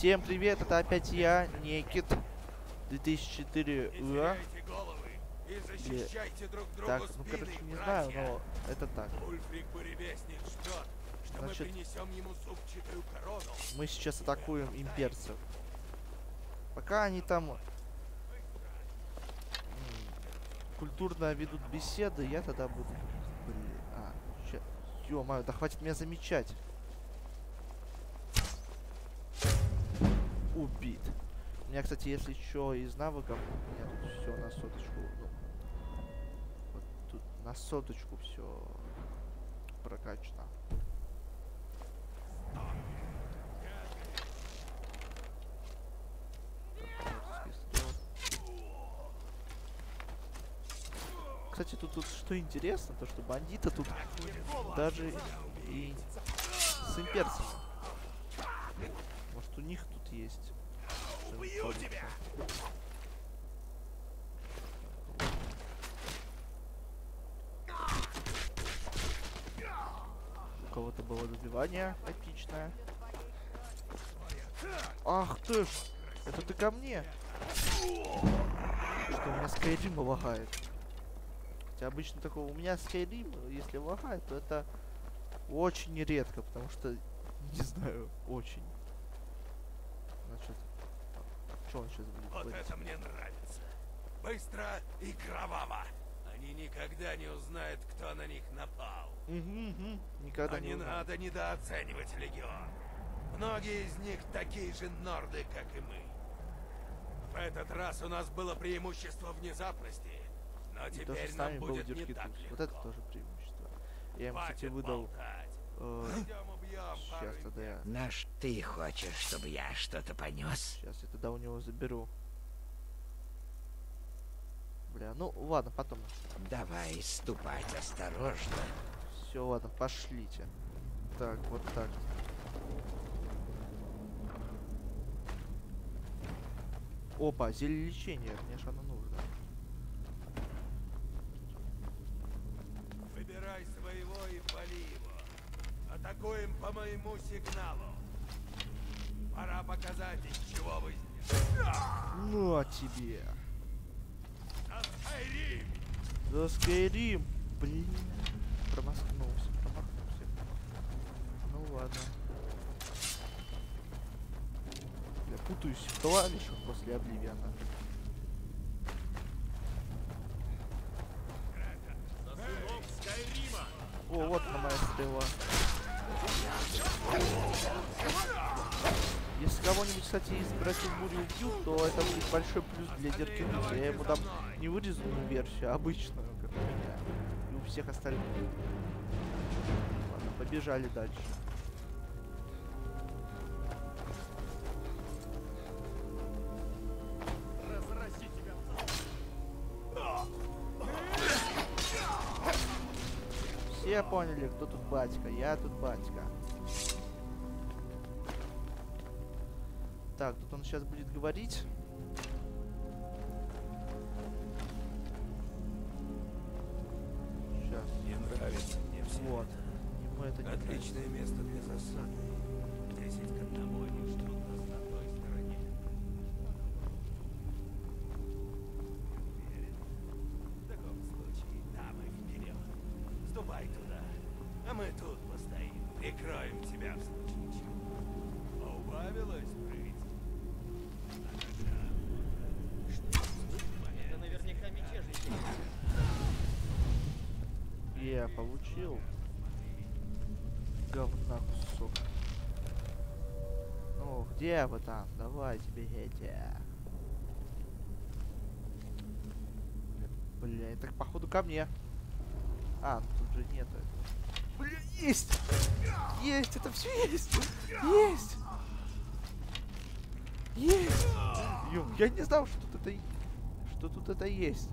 Всем привет, это опять я, Некит. 2004 Не УА. Так, ну короче, не знаю, но это так. Значит- мы сейчас атакуем имперцев. Пока они там культурно ведут беседы, я тогда буду... Блин, а, ща... Ё-моё, да хватит меня замечать. Убит. У меня, кстати, если еще из навыков, у меня тут все на соточку. ну, вот тут на соточку все прокачано. Кстати, тут, тут что интересно, то что бандиты тут даже и с имперцами. У них тут есть. Убью тебя! У кого-то было добивание эпичное. Ах ты ж! Это ты ко мне! Что у меня Skyrim лагает. Хотя обычно такого у меня Skyrim, если лагает, то это очень редко, потому что, не знаю, очень. Что он сейчас будет Вот это мне нравится. Быстро и кроваво. Они никогда не узнают, кто на них напал. Никогда Но не не надо недооценивать Легион. Многие из них такие же норды, как и мы. В этот раз у нас было преимущество внезапности, но И теперь нам будет не так легко. Вот это тоже преимущество. Я им, кстати, Хватит выдал... болтать. э, Пойдем убьем Сейчас пару тогда я... Наш ты хочешь, чтобы я что-то понес? Сейчас я тогда у него заберу. Бля, ну ладно, потом. Давай ступать осторожно. Все, ладно, пошлите. Так, вот так. Опа, зелье лечения, мне же оно нужно. Выбирай своего и пали его. Атакуем по моему сигналу. Пора показать, из чего вы. Ну а тебе. На Скайрим! За Skyrim. Блин. Промахнулся, промахнулся. Ну ладно. Я путаюсь в клавишах после Обливиана. О, вот она моя стрела. Если кого-нибудь, кстати, из братьев Бури убьют, то это будет большой плюс для Деркинуса. Я ему дам не вырезанную версию, а обычную, как у меня. И у всех остальных. Ладно, побежали дальше. Все поняли, кто тут батька. Я тут батька. Так, тут он сейчас будет говорить. Сейчас. Не нравится мне все. Вот. Ему это не нравится. Отличное место для засады. Десять к одному они ждут Прикроем тебя в случае чего. Поубавилась прыть. Это наверняка мятежники. Я получил. Говна кусок. Ну, где вы там? Давайте бегите. Бля, это походу ко мне. А, ну тут же нет этого. Есть! Есть! Это все есть! Есть! Есть! Я не знал, что тут это... Что тут это есть.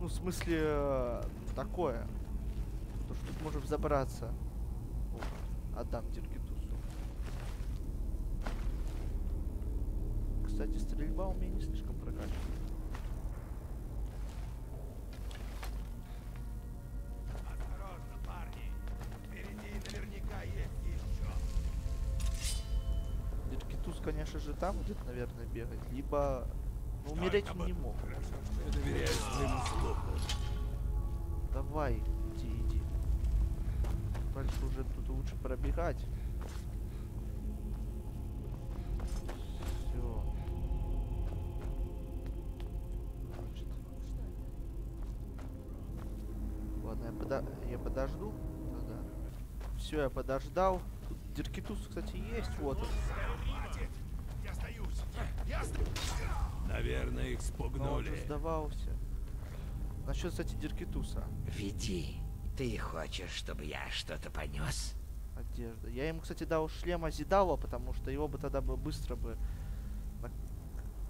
Ну, в смысле, э, такое. То, что тут можем забраться. О, отдам Диргитусу. Кстати, стрельба у меня не слишком прокачана. Конечно же, там где-то, наверное, бегать, либо... Ну, умереть он не мог. Давай, иди, иди. Дальше уже тут лучше пробегать. Все. Ладно, я, подо... я подожду. Тогда. Все, я подождал. Тут Диркитус, кстати, есть. Вот он. Их Но он спугнули. же сдавался. Насчет, кстати, Диркитуса. Веди. Ты хочешь, чтобы я что-то понес? Одежда. Я ему, кстати, дал шлем Азидала, потому что его бы тогда бы быстро бы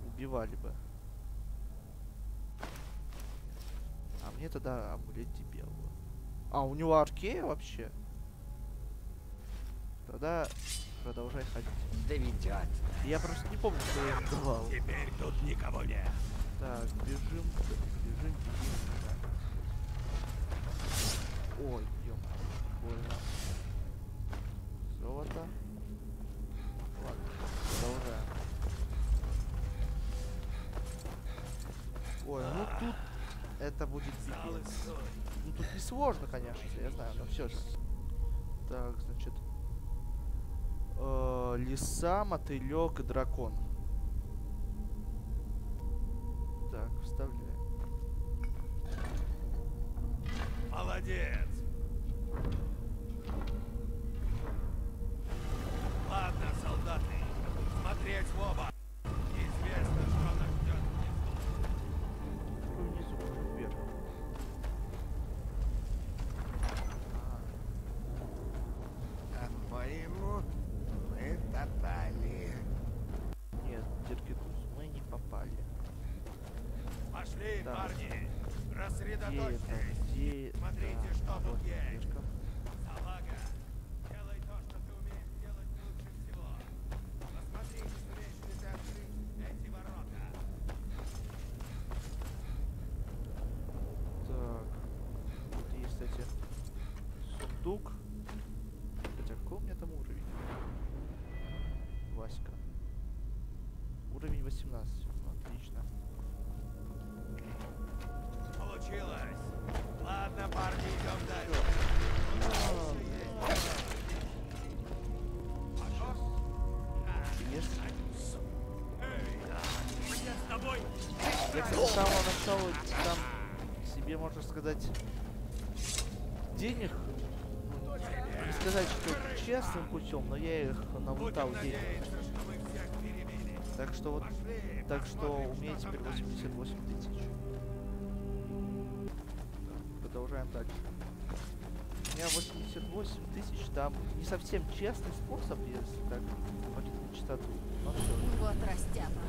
убивали бы. А мне тогда амулет дебел бы. А, у него аркея вообще? Тогда продолжай ходить. Доведет. Я просто не помню, что я ему давал. Теперь тут никого нет. Так, бежим, бежим, бежим. так. Ой, ё больно. Золото. Ладно, продолжаем. Ой, ну тут это будет пипец. Ну тут не сложно, конечно, я знаю, но все же. Так, значит. э, лиса, мотылек и дракон. Так, вставляем. Молодец. Ладно, солдаты. Смотреть в оба. Где Я, с самого начала там себе, можно сказать, денег, ну, не сказать, что честным путем, но я их налутал Будем денег. Так что вот, так что у меня теперь там дальше. 88 тысяч. Продолжаем дальше. У меня 88 тысяч, там не совсем честный способ, если так на чистоту. Все, Вот растяпа.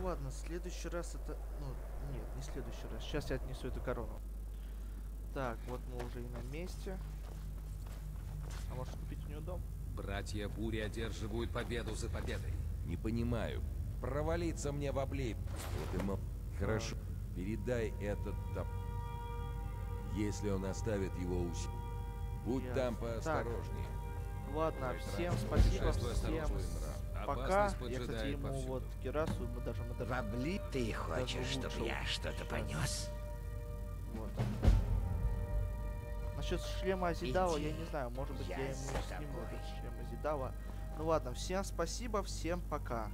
Ну ладно, следующий раз это... Ну, нет, не следующий раз. Сейчас я отнесу эту корону. Так, вот мы уже и на месте. А может купить у нее дом? Братья Бури одерживают победу за победой. Не понимаю. Провалиться мне в облей. Вот и мо- Хорошо. Передай этот топ. Если он оставит его у Будь Ясно. там Так. поосторожнее. Ладно, Прекрасно. всем спасибо, всем. Пока. Я, кстати, ему повсюду. вот Кирасу, мы даже, мы даже Вобли ты хочешь, чтобы я что-то понес? Вот. Насчет шлема Азидава, я Иди, не знаю, может быть я я ему сниму этот шлем Азидава. Ну ладно, всем спасибо, всем пока.